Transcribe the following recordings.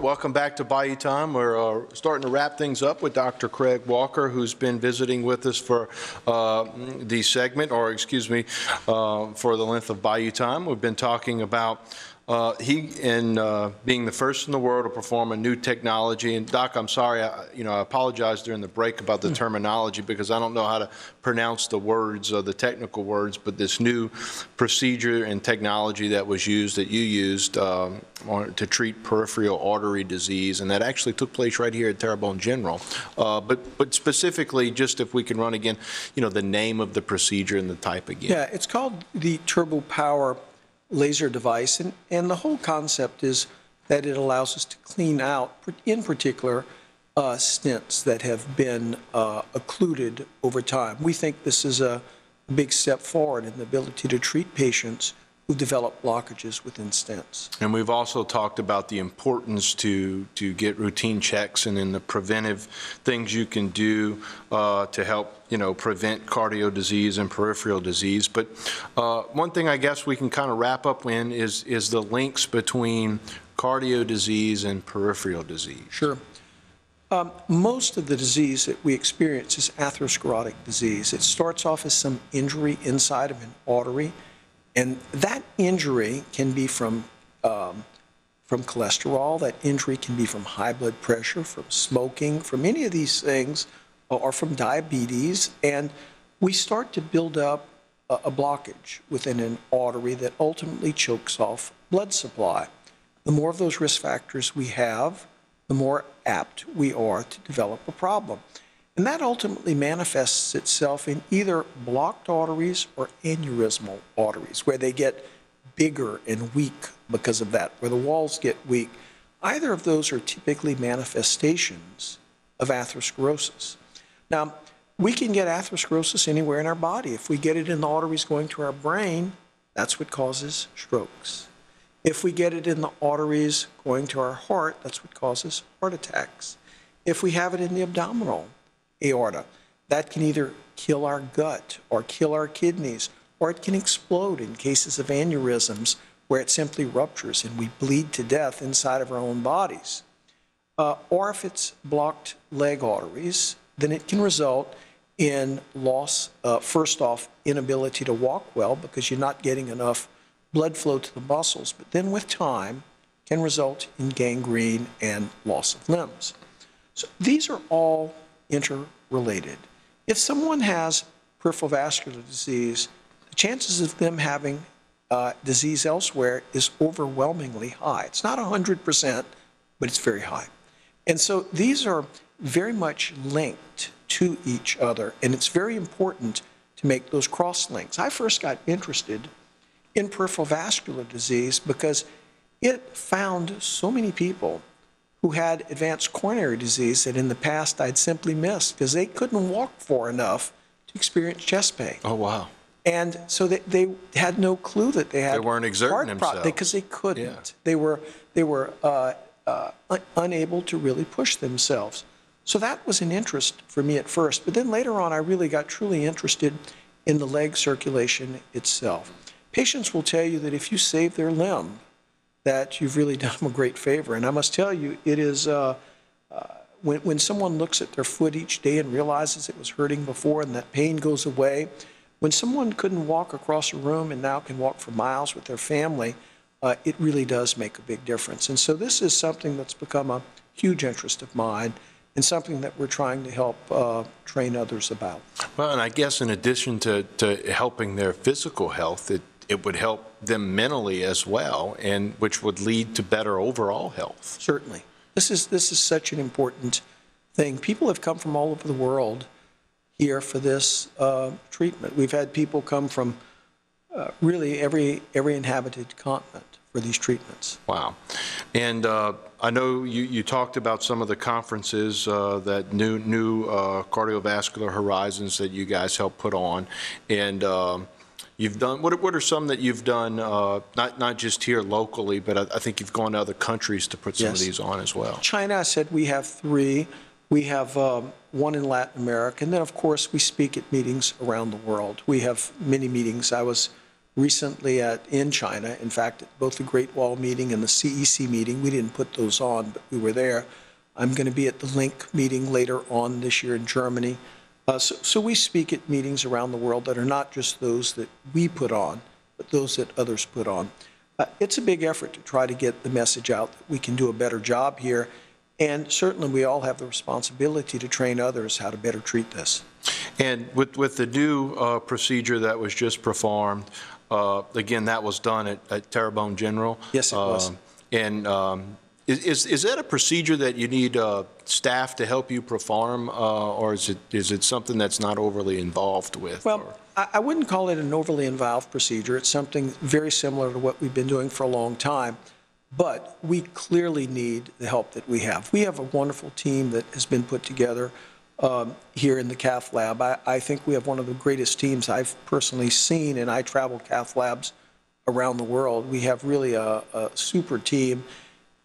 right, welcome back to Bayou Time. We're uh, starting to wrap things up with Dr. Craig Walker, who's been visiting with us for uh, the segment, or excuse me, uh, for the length of Bayou Time. We've been talking about uh, he and uh, being the first in the world to perform a new technology. And Doc, I'm sorry, I, you know, I apologize during the break about the terminology because I don't know how to pronounce the words, uh, the technical words, but this new procedure and technology that was used, that you used um, to treat peripheral artery disease, and that actually took place right here at Terrebonne General. Uh, But, but specifically, just if we can run again, you know, the name of the procedure and the type again. Yeah, it's called the Turbo Power laser device, and, and the whole concept is that it allows us to clean out, in particular, uh, stents that have been uh, occluded over time. We think this is a big step forward in the ability to treat patients who develop blockages within stents. And we've also talked about the importance to, to get routine checks and then the preventive things you can do uh, to help, you know, prevent cardio disease and peripheral disease. But uh, one thing I guess we can kind of wrap up in is, is the links between cardio disease and peripheral disease. Sure. Um, most of the disease that we experience is atherosclerotic disease. It starts off as some injury inside of an artery, and that injury can be from um, from cholesterol. That injury can be from high blood pressure, from smoking, from any of these things, or from diabetes. And we start to build up a, a blockage within an artery that ultimately chokes off blood supply. The more of those risk factors we have, the more apt we are to develop a problem. And that ultimately manifests itself in either blocked arteries or aneurysmal arteries, where they get bigger and weak because of that, where the walls get weak. Either of those are typically manifestations of atherosclerosis. Now, we can get atherosclerosis anywhere in our body. If we get it in the arteries going to our brain, that's what causes strokes. If we get it in the arteries going to our heart, that's what causes heart attacks. If we have it in the abdominal aorta, that can either kill our gut or kill our kidneys, or it can explode in cases of aneurysms where it simply ruptures and we bleed to death inside of our own bodies. Uh, or if it's blocked leg arteries, then it can result in loss, uh, first off, inability to walk well because you're not getting enough blood flow to the muscles, but then with time can result in gangrene and loss of limbs. So these are all interrelated. If someone has peripheral vascular disease, the chances of them having uh, disease elsewhere is overwhelmingly high. It's not 100%, but it's very high. And so these are very much linked to each other, and it's very important to make those cross links. I first got interested in peripheral vascular disease because it found so many people who had advanced coronary disease that in the past I'd simply missed because they couldn't walk far enough to experience chest pain. Oh, wow. And so they, they had no clue that they had They weren't exerting themselves. because they couldn't. Yeah. They were they were uh, uh, un- unable to really push themselves. So that was an interest for me at first. But then later on, I really got truly interested in the leg circulation itself. Patients will tell you that if you save their limb, that you've really done them a great favor. And I must tell you, it is uh, uh, when, when someone looks at their foot each day and realizes it was hurting before and that pain goes away, when someone couldn't walk across a room and now can walk for miles with their family, uh, it really does make a big difference. And so this is something that's become a huge interest of mine and something that we're trying to help uh, train others about. Well, and I guess in addition to, to helping their physical health, it, it would help them mentally as well, and which would lead to better overall health. Certainly. This is, this is such an important thing. People have come from all over the world here for this uh, treatment. We've had people come from uh, really every, every inhabited continent for these treatments. Wow. And uh, I know you, you talked about some of the conferences, uh, that new, new uh, cardiovascular horizons that you guys help put on. And um, you've done, what, are- what are some that you've done, uh, not, not just here locally, but I, I think you've gone to other countries to put some of these on as well? China, I said we have three. We have um, one in Latin America, and then, of course, we speak at meetings around the world. We have many meetings. I was recently at, in China. In fact, at both the Great Wall meeting and the CEC meeting, we didn't put those on, but we were there. I'm going to be at the LINC meeting later on this year in Germany. Uh, So so we speak at meetings around the world that are not just those that we put on, but those that others put on. Uh, It's a big effort to try to get the message out that we can do a better job here, and certainly we all have the responsibility to train others how to better treat this. And with, with the new uh, procedure that was just performed, uh, again, that was done at, at Terrebonne General? Yes, it was. Um, And um, is, is is that a procedure that you need uh, staff to help you perform, uh, or is it, is it something that's not overly involved with? Well, I I wouldn't call it an overly involved procedure. It's something very similar to what we've been doing for a long time, but we clearly need the help that we have. We have a wonderful team that has been put together um, here in the cath lab. I I think we have one of the greatest teams I've personally seen, and I travel cath labs around the world. We have really a a super team,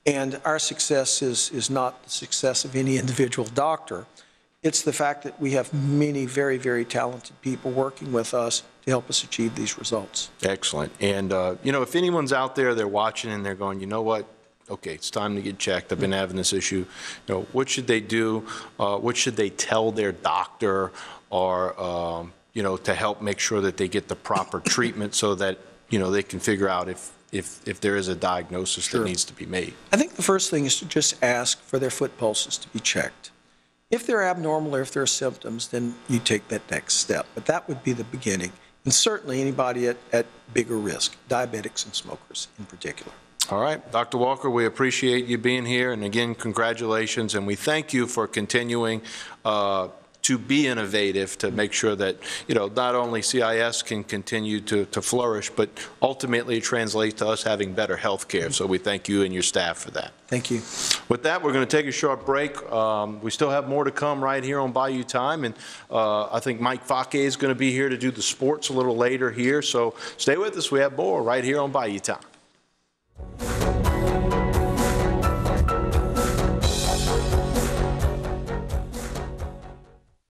and our success is is not the success of any individual doctor. It's the fact that we have many very, very talented people working with us to help us achieve these results. Excellent. And, uh, you know, if anyone's out there, they're watching and they're going, you know what? Okay, it's time to get checked. I've been having this issue. You know, what should they do? Uh, What should they tell their doctor or, um, you know, to help make sure that they get the proper treatment so that, you know, they can figure out if, if, if there is a diagnosis that Sure. needs to be made? I think the first thing is to just ask for their foot pulses to be checked. If they're abnormal or if there are symptoms, then you take that next step. But that would be the beginning. And certainly anybody at, at bigger risk, diabetics and smokers in particular. All right, Dr. Walker, we appreciate you being here, and again, congratulations, and we thank you for continuing uh, to be innovative, to make sure that, you know, not only CIS can continue to to flourish, but ultimately translate to us having better health care. So we thank you and your staff for that. Thank you. With that, we're going to take a short break. Um, We still have more to come right here on Bayou Time, and uh, I think Mike Fake is going to be here to do the sports a little later here, so stay with us, we have more right here on Bayou Time.